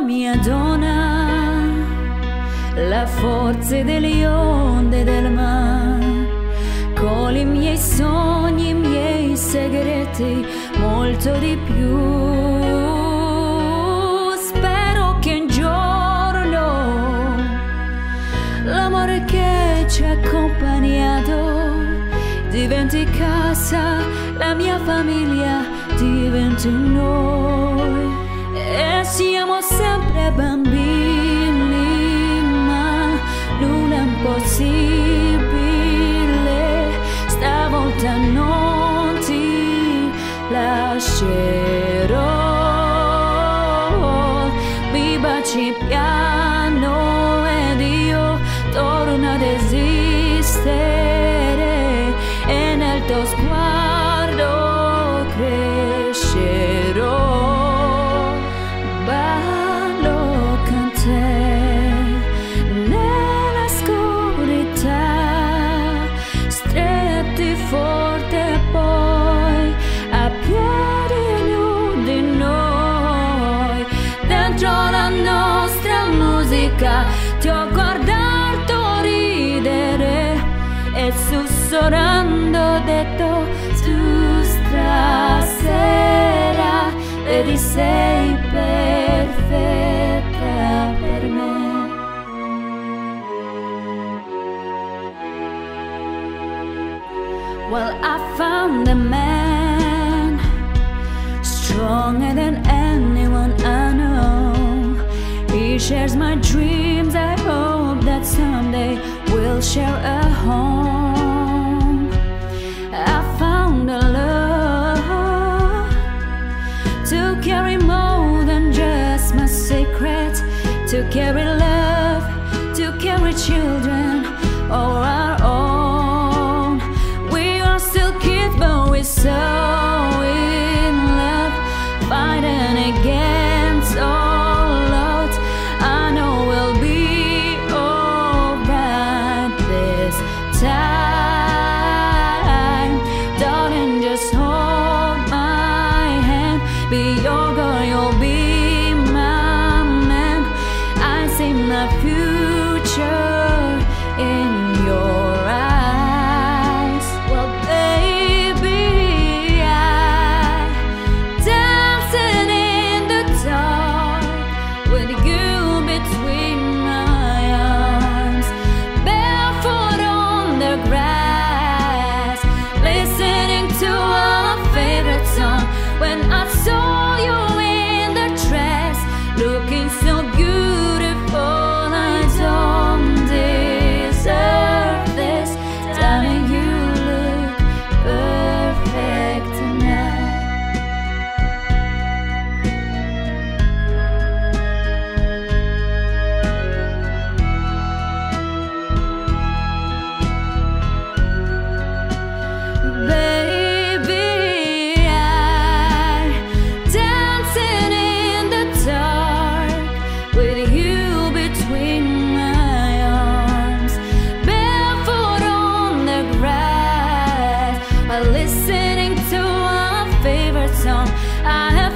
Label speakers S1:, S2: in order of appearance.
S1: mia donna, la forza delle onde del mare, con i miei sogni, i miei segreti, molto di più. Spero che un giorno l'amore che ci ha accompagnato diventi casa, la mia famiglia diventi noi e siamo sempre bambini, ma nulla è impossibile, stavolta non ti lascerò, detto tu stasera vedi sei perfetta per me Well, I found a man stronger than anyone I know. He shares my dreams. I hope that someday we'll share a home. I found a love to carry more than just my secret, to carry love, to carry children, all our own. We are still kids, but we're so. I have